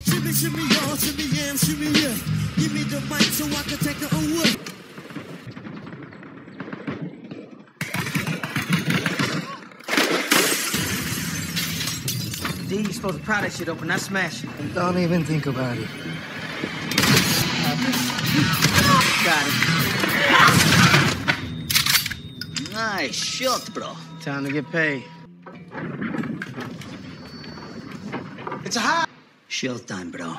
Shimmy, shimmy, y'all, shimmy, yam, shimmy, yeah. Give me the mic so I can take it away. D, you supposed to pry that shit open, not smash it. Don't even think about it. Got it. Nice shot, bro. Time to get paid. It's a high. Showtime, bro.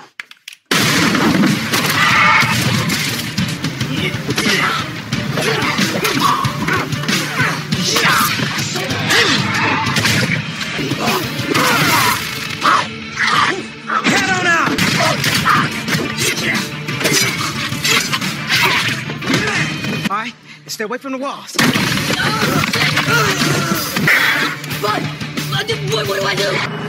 Head on out! All right, stay away from the walls. But, but what, what do I do?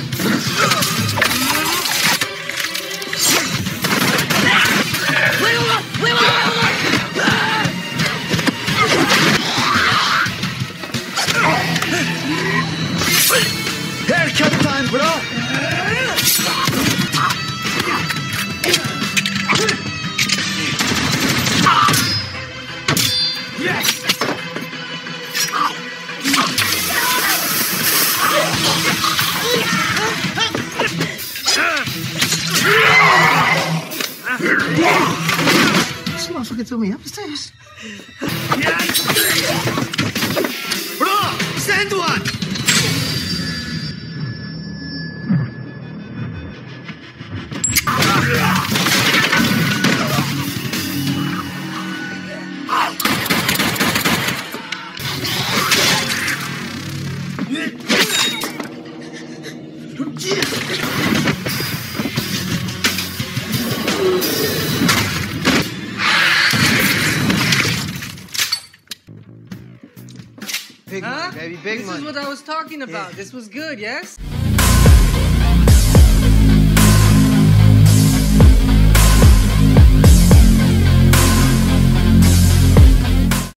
Haircut time, bro. This motherfucker threw me upstairs. Bro, stand one. Big Huh? money, baby, big this money. is what I was talking about. This was good, yes?